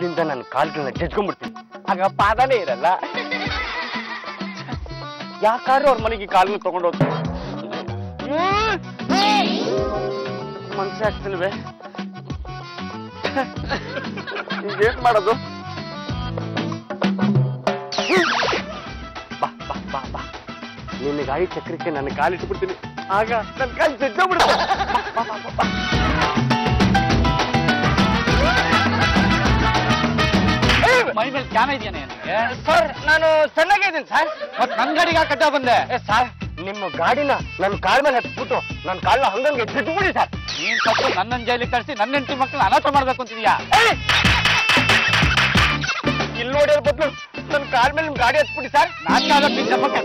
ಅಲ್ಲಿಂದ ನನ್ನ ಕಾಲ್ಗಳನ್ನ ಜಜ್ಕೊಂಡ್ಬಿಡ್ತೀನಿ. ಆಗ ಪಾದನೇ ಇರಲ್ಲ. ಯಾಕಾದ್ರೂ ಅವ್ರ ಮನೆಗೆ ಕಾಲು ತಗೊಂಡು ಹೋಗ್ತಾರೆ ಮನ್ಸೇ ಆಗ್ತಿಲ್ವೇ? ಏನ್ ಮಾಡೋದು? ಬಾ ಬಾ ಬಾ ಬಾ. ನಿನ್ನ ಗಾಡಿ ಚಕ್ರಕ್ಕೆ ನನ್ನ ಕಾಲಿಟ್ಬಿಡ್ತೀನಿ. ಆಗ ನನ್ನ ಕಾಲು ಜಜ್ಜೋಗ್ಬಿಡುತ್ತೆ. ಕ್ಯಾನ ಇದೆಯಾ ನಿನಗೆ ಸರ್ ನಾನು ಸಣ್ಣಗೆ ಇದ್ದೀನಿ ಸರ್. ಮತ್ತೆ ನನ್ನ ಗಾಡಿಗೆ ಕಟ್ಟ ಬಂದೆ? ಸರ್ ನಿಮ್ಮ ಗಾಡಿನ ನನ್ನ ಕಾಲ್ ಮೇಲೆ ಹತ್ಬಿಟ್ಟು ನನ್ನ ಕಾಲ್ನ ಹಂಗಂಗೆ ಬಿಡಿ ಸರ್. ನೀನ್ ತಪ್ಪು ನನ್ನ ಜೈಲಿಗೆ ಕಳಿಸಿ ನನ್ನ ಹೆಂಡತಿ ಮಕ್ಕಳು ಅನಾಥ ಮಾಡ್ಬೇಕು ಅಂತಿದ್ಯಾ? ಇಲ್ಲಿ ನೋಡಿ ಬದಲು ನನ್ನ ಕಾಲ್ ಮೇಲೆ ನಿಮ್ ಗಾಡಿ ಹತ್ಬಿಡಿ ಸರ್. ನಾನು ಜನ್ಮಕ್ಕೆ.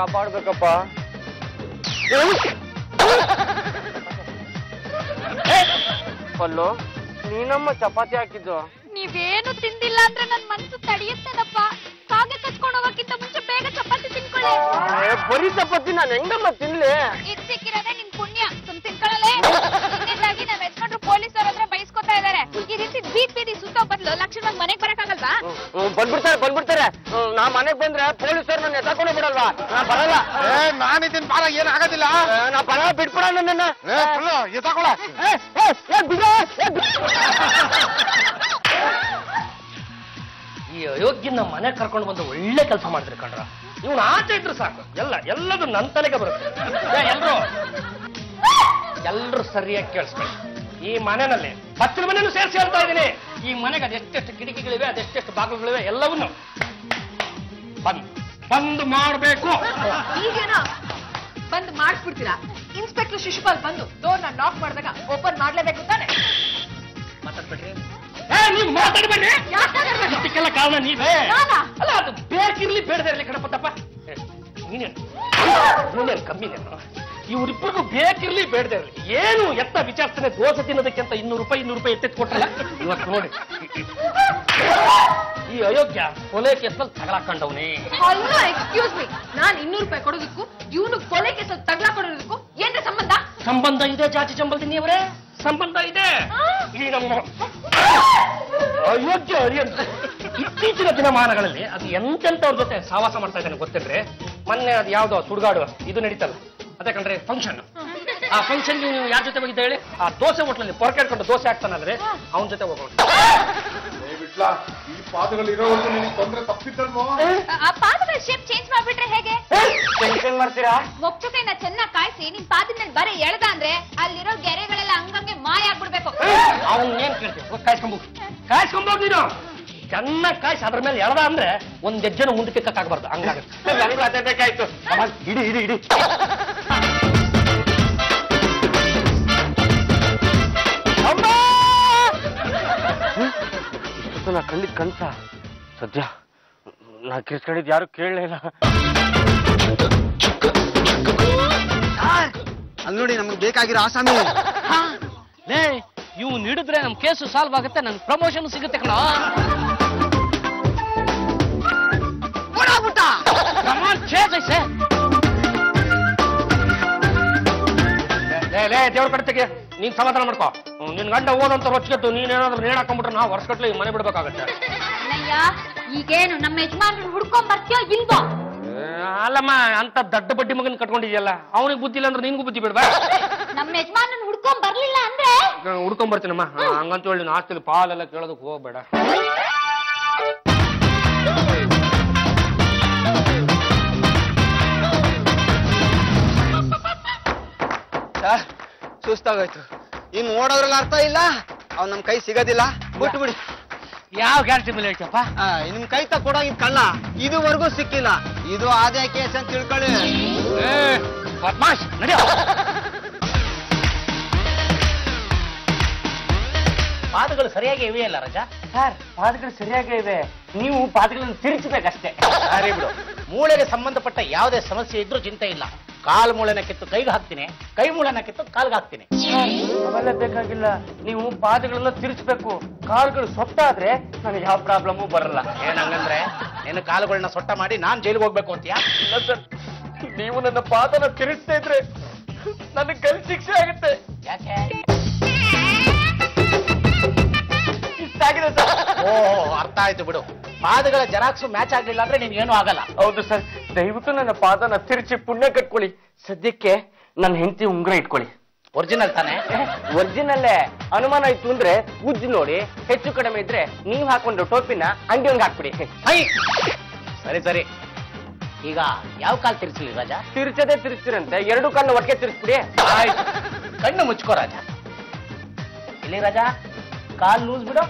ಕಾಪಾಡ್ಬೇಕಪ್ಪ. ಪಲ್ಲು ನೀನಮ್ಮ ಚಪಾತಿ ಹಾಕಿದ್ದು. ನೀವೇನು ತಿಂದಿಲ್ಲ ಅಂದ್ರೆ ನನ್ ಮನ್ಸು ತಡೆಯುತ್ತೇನಪ್ಪ ಕಾಗೆ ಕಚ್ಕೊಂಡು ಹೋಗಕ್ಕಿಂತ ಮುಂಚೆ ಬೇಗ ಚಪಾತಿ ತಿನ್ಕೊಳ್ಳಿ. ಏ, ಬರೀ ಚಪಾತಿ ನಾನು ಹೆಂಗಮ್ಮ ತಿನ್ಲಿ? ಇದ್ ಸಿಕ್ಕಿರೋದೇ ನಿನ್ ಪುಣ್ಯ. ಸುಮ್ ತಿನ್ಕೊಳ್ಳಲೆ. ಇನ್ನೇದಾಗಿ ನಾವ್ ಯಜಮಾನ್ರು ಪೊಲೀಸರ ಹತ್ರ ಬೈಸ್ಕೊತಾ ಇದಾರೆ. ಈ ರೀತಿ ಬೀದ್ ಬೀದಿ ಸುತ್ತ ಬದಲು ಲಕ್ಷಣವಾಗಿ ಮನೆಗ್ ಬರಕ್ಕಾಗಲ್ವಾ? ಹ್ಮ್, ಬಂದ್ಬಿಡ್ತಾರೆ ಬಂದ್ಬಿಡ್ತಾರೆ. ಹ್ಮ್, ನಾ ಮನೆಗ್ ಬಂದ್ರೆ ಪೊಲೀಸರು ನಾ ಬರಲ್ಲ. ನಾನಿದ್ದೀನಿ ಬಾರ ಏನ್ ಆಗೋದಿಲ್ಲ ಏ, ನಾ ಬರಲ್ಲ ಬಿಟ್ಬಿಡ ಏ, ಏ, ಏ, ಏ, ಏ, ಈ ಅಯೋಗ್ಯನ ಮನೆ ಕರ್ಕೊಂಡು ಬಂದು ಒಳ್ಳೆ ಕೆಲಸ ಮಾಡಿದ್ರಿ ಕಣ್ರ. ಇವ್ನು ಆಚೆ ಇದ್ರು ಸಾಕು. ಎಲ್ಲ ಎಲ್ಲದು ನನ್ನ ತಲೆಗೆ ಬರುತ್ತೆ. ಏ, ಎಲ್ರು? ಎಲ್ರು ಸರಿಯಾಗಿ ಕೇಳಿಸ್ಬೇಕು ಈ ಮನೆಯಲ್ಲಿ ಹತ್ತಿರ ಮನೆಯನ್ನು ಸೇರಿಸಿ ಹೇಳ್ತಾ ಇದ್ದೀನಿ. ಈ ಮನೆಗೆ ಅದೆಷ್ಟೆಷ್ಟು ಕಿಟಕಿಗಳಿವೆ ಅದೆಷ್ಟೆಷ್ಟು ಬಾಗಿಲುಗಳಿವೆ ಎಲ್ಲವನ್ನು. ಬಂದ್ ಬಂದ್ ಮಾಡಬೇಕು. ಈಗೇನ ಬಂದ್ ಮಾಡಿಸ್ಬಿಡ್ತೀರಾ ಇನ್ಸ್ಪೆಕ್ಟರ್ ಶಿಶುಪಾಲ್ ಬಂದು ಡೋರ್ನ ನಾಕ್ ಲಾಕ್ ಮಾಡಿದಾಗ ಓಪನ್ ಮಾಡ್ಲೇಬೇಕು ತಾನೆ. ಮಾತಾಡ್ಬೇಡ್ರಿ. ಏ ನೀವು ಮಾತಾಡ್ಬೇಡ್ರಿ? ಇದಕ್ಕೆಲ್ಲ ಕಾರಣ ನೀವೇ? ಅಲ್ಲ ಅದು ಬೇಕಿರ್ಲಿ ಬೇಡದೇ ಇರ್ಲಿ ಕಣಪ್ಪತ್ತಪ್ಪ. ನೀನೇನು ನೀನೇನು ಕಮ್ಮಿನೇನು ಇವ್ರಿಬ್ಬರಿಗೂ ಬೇಕಿರ್ಲಿ ಬೇಡದೇ ಇರ್ಲಿ. ಏನು ಎತ್ತ ವಿಚಾರಿಸ್ತಾನೆ ದೋಸೆ ತಿನ್ನೋದಕ್ಕಿಂತ ಇನ್ನೂರು ರೂಪಾಯಿ ಇನ್ನೂರು ರೂಪಾಯಿ ಎತ್ತೆತ್ತು ಕೊಟ್ಟಲ್ಲ ಇವತ್ತು ನೋಡಿ. ಈ ಅಯೋಗ್ಯ ಕೊಲೆ ಕೇಸಲ್ಲಿ ತಗಲಾಕೊಂಡವನೇ. ಅಲ್ಲ ಎಕ್ಸ್ಕ್ಯೂಸ್ ಮೀ ನಾನ್ ಇನ್ನೂರು ರೂಪಾಯಿ ಕೊಡೋದಕ್ಕೂ ಇವನು ಕೊಲೆ ಕೇಸಲ್ಲಿ ತಗಲಾಕೊಂಡಿರೋದಕ್ಕೂ ಕೊಡೋದಕ್ಕೂ ಏನ್ರ ಸಂಬಂಧ? ಸಂಬಂಧ ಇದೆ ಜಾತಿ ಚಂಬಲ್ದಿನಿ ಅವರೇ ಸಂಬಂಧ ಇದೆ. ಈ ನಮ್ಮ ಅಯೋಗ್ಯ ಅರಿಯಂತ. ಇತ್ತೀಚಿನ ದಿನಮಾನಗಳಲ್ಲಿ ಅದು ಎಂತೆಂತವ್ರ ಜೊತೆ ಸಹವಾಸ ಮಾಡ್ತಾ ಇದ್ದಾನೆ ಗೊತ್ತಿದ್ರೆ ಮೊನ್ನೆ ಅದು ಯಾವ್ದೋ ಸುಡ್ಗಾಡು ಇದು ನಡೀತಲ್ಲ. ಅದೇ ಕಂಡ್ರೆ ಫಂಕ್ಷನ್ ಆ ಫಂಕ್ಷನ್ ನೀವು ಯಾರ ಜೊತೆ ಹೋಗಿದ್ದ ಹೇಳಿ? ಆ ದೋಸೆ ಹೋಟ್ಲಲ್ಲಿ ಪೊರಕೆಡ್ಕೊಂಡು ದೋಸೆ ಹಾಕ್ತಾನಲ್ರಿ ಅವನ ಜೊತೆ ಹೋಗೋಣ. ಈ ಪಾದಗಳು ಇರೋವರೆಗೂ ನಿನಗೆ ತೊಂದ್ರೆ ತಪ್ಪಿದ್ದಲ್ವೋ? ಆ ಪಾದಗಳ ಶೇಪ್ ಚೇಂಜ್ ಮಾಡ್ಬಿಟ್ರೆ ಹೇಗೆ? ಟೆನ್ಷನ್ ಮಾಡ್ತೀರಾ? ಕೈನ ಚೆನ್ನಾಗಿ ಕಾಯಿಸಿ ನಿನ್ ಪಾದದ ಮೇಲೆ ಬರೀ ಎಳ್ದ ಅಂದ್ರೆ ಅಲ್ಲಿರೋ ಗೆರೆಗಳೆಲ್ಲ ಹಂಗಂಗೆ ಮಾಯ ಆಗ್ಬಿಡ್ಬೇಕು. ಅವನ್ ಏನ್ ಕೇಳ್ತೀವಿ ಕಾಯ್ಸ್ಕೊಂಬೋಗಿ ಕಾಯ್ಸ್ಕೊಂಬೋಗಿ ನೀನು. ಚೆನ್ನಾಗಿ ಕಾಯ್ಸಿ ಅದ್ರ ಮೇಲೆ ಎಳ್ದ ಅಂದ್ರೆ ಒಂದ್ ಹೆಜ್ಜೆನ ಮುಂದಕ್ಕೆ ಕಕ್ಕಾಗಬಾರ್ದು. ಹಂಗಾಗುತ್ತೆ. ನನಗೂ ಅದೇ ಬೇಕಾಯ್ತು ಇಡಿ ಇಡಿ ಇಡಿ. ಕನ್ಸ ಸದ್ಯ ನಾ ಕಿರ್ಸ್ಕೊಂಡಿದ್ ಯಾರು ಕೇಳಲಿಲ್ಲ ಇಲ್ಲ. ಅಲ್ಲಿ ನೋಡಿ ನಮ್ಗೆ ಬೇಕಾಗಿರೋ ಆಸಾಮಿ. ಲೇ ಇವ್ ಹಿಡಿದ್ರೆ ನಮ್ ಕೇಸು ಸಾಲ್ವ್ ಆಗುತ್ತೆ ನನ್ ಪ್ರಮೋಷನ್ ಸಿಗುತ್ತೆ ಕಣ. ಲೇ ಲೇ ತೆಗೆ ನೀನ್ ಸಮಾಧಾನ ಮಾಡ್ಕೋ. ನಿನ್ ಗಂಡ ಓದಂತ ರೊಚ್ಗೆದ್ದು ನೀನೇನಾದ್ರೂ ನೇಣ್ ಹಾಕೊಂಡ್ಬಿಟ್ರೆ ನಾವು ವರ್ಷಗಟ್ಲೆ ಈ ಮನೆ ಬಿಡ್ಬೇಕಾಗತ್ತೆ ಅಣ್ಣಯ್ಯ ಈಗೇನು ನಮ್ಮ ಯಜಮಾನ್ರನ್ನ ಹುಡ್ಕೊಂಡ್ ಬರ್ತೀಯೋ ಇಲ್ವೋ ಏ, ಅಲ್ಲಮ್ಮ ಅಂತ ದಡ್ಡ ಬಡ್ಡಿ ಮಗನ್ ಕಟ್ಕೊಂಡಿದ್ಯಲ್ಲ ಅವನಿಗೆ ಬುದ್ಧಿ ಇಲ್ಲ ಅಂದ್ರೆ ನಿನ್ಗೂ ಬುದ್ಧಿ ಬಿಡ್ಬಾ ನಮ್ಮ ಯಜಮಾನ್ರನ್ನ ಹುಡ್ಕೊಂಡ್ ಬರ್ಲಿಲ್ಲ ಅಂದ್ರೆ ಹುಡ್ಕೊಂಡ್ ಬರ್ತೀನಮ್ಮ ಹಂಗಂತ ಹೇಳಿ ನೀನು ಆಸ್ತಿಲಿ ಪಾಲೆಲ್ಲ ಕೇಳೋದಕ್ಕೆ ಹೋಗ್ಬೇಡ ಸುಸ್ತಾಗೋಯ್ತು ಇನ್ ಓಡೋದ್ರಲ್ಲಿ ಅರ್ಥ ಇಲ್ಲ ಅವ್ ನಮ್ ಕೈ ಸಿಗೋದಿಲ್ಲ. ಬಿಟ್ಟು ಬಿಡಿ ಯಾವ ಗ್ಯಾರಂಟಿ ಮೇಲೆ ಹೇಳ್ತಪ್ಪ ನಿಮ್ ಕೈ ತ ಕೊಡೋಗಿದ್ ಕಳ್ಳ ಇದುವರೆಗೂ ಸಿಕ್ಕಿಲ್ಲ. ಇದು ಆದಾಯ ಕೇಸ್ ಅಂತ ತಿಳ್ಕೊಳ್ಳಿ. ಬದ್ಮಾಶ್ ನಡಿಯೋ ಪಾದಗಳು ಸರಿಯಾಗಿ ಇವೆ ಅಲ್ಲ ರಜಾ? ಸರ್ ಪಾದಗಳು ಸರಿಯಾಗಿ ಇದೆ ನೀವು ಪಾದಗಳನ್ನು ತಿರುಚಬೇಕಷ್ಟೇ. ಸರಿ ಬಿಡು. ಮೂಳೆಗೆ ಸಂಬಂಧಪಟ್ಟ ಯಾವುದೇ ಸಮಸ್ಯೆ ಇದ್ರೂ ಚಿಂತೆ ಇಲ್ಲ. ಕಾಲ್ ಮೂಳೆನ ಕಿತ್ತು ಕೈಗೆ ಹಾಕ್ತೀನಿ ಕೈ ಮೂಳೆನ ಕಿತ್ತು ಕಾಲ್ಗೆ ಹಾಕ್ತೀನಿ. ಅವೆಲ್ಲ ಬೇಕಾಗಿಲ್ಲ ನೀವು ಪಾದಗಳನ್ನ ತಿರ್ಚ್ಬೇಕು. ಕಾಲ್ಗಳು ಸೊಟ್ಟಾದ್ರೆ ನನಗೆ ಯಾವ ಪ್ರಾಬ್ಲಮ್ಮು ಬರಲ್ಲ. ಏನಂಗಂದ್ರೆ ನಿನ್ನ ಕಾಲುಗಳನ್ನ ಸೊಟ್ಟ ಮಾಡಿ ನಾನ್ ಜೈಲಿಗೆ ಹೋಗ್ಬೇಕು ಅಂತೀಯಾ? ಇಲ್ಲ ಸರ್ ನೀವು ನನ್ನ ಪಾದನ ತಿರುಚ್ತಾ ಇದ್ರೆ ನನಗೆ ಗಲ್ ಶಿಕ್ಷೆ ಆಗುತ್ತೆ. ಯಾಕೆ? ಇಷ್ಟ ಆಗಿದೆ ಸರ್. ಓ ಅರ್ಥ ಆಯ್ತು ಬಿಡು. ಪಾದಗಳ ಜೆರಾಕ್ಸು ಮ್ಯಾಚ್ ಆಗ್ಲಿಲ್ಲ ಅಂದ್ರೆ ನಿನ್ಗೇನು ಆಗಲ್ಲ. ಹೌದು ಸರ್. ದಯವಿಟ್ಟು ನನ್ನ ಪಾದನ ತಿರುಚಿ ಪುಣ್ಯ ಕಟ್ಕೊಳ್ಳಿ. ಸದ್ಯಕ್ಕೆ ನನ್ನ ಹೆಂಡತಿ ಉಂಗುರ ಇಟ್ಕೊಳ್ಳಿ. ಒರಿಜಿನಲ್ ತಾನೆ? ಒರಿಜಿನಲ್ಲೇ ಅನುಮಾನ ಇತ್ತು ಅಂದ್ರೆ ಉಜ್ಜಿ ನೋಡಿ ಹೆಚ್ಚು ಕಡಿಮೆ ಇದ್ರೆ ನೀವ್ ಹಾಕೊಂಡು ಟೋಪಿನ ಅಂಗಡಿ ಹಾಕ್ಬಿಡಿ. ಹೈ! ಸರಿ ಸರಿ. ಈಗ ಯಾವ ಕಾಲ್ ತಿರ್ಸಲಿ ರಾಜ? ತಿರ್ಚದೆ ತಿರ್ಸ್ತಿರಂತೆ ಎರಡು ಕಾಲನ್ನ ಒಟ್ಟಿಗೆ ತಿರ್ಸ್ಬಿಡಿ ಆಯ್ತು. ಕಣ್ಣು ಮುಚ್ಕೋ ರಾಜ. ಇಲ್ಲಿ ರಾಜ? ಕಾಲ್ ಲೂಸ್ ಬಿಡು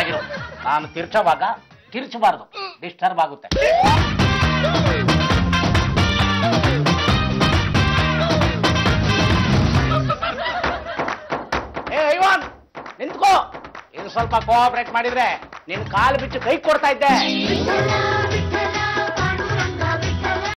ಆಗಿರು. ನಾನು ತಿರ್ಚೋವಾಗ ತಿರ್ಚಬಾರ್ದು ಡಿಸ್ಟರ್ಬ್ ಆಗುತ್ತೆ ಏ, ಐವಾನ್, ನಿಂತ್ಕೋ. ಇದು ಸ್ವಲ್ಪ ಕೋಆಪರೇಟ್ ಮಾಡಿದ್ರೆ ನಿನ್ ಕಾಲು ಬಿಚ್ಚು ಕೈ ಕೊಡ್ತಾ ಇದ್ದೆ.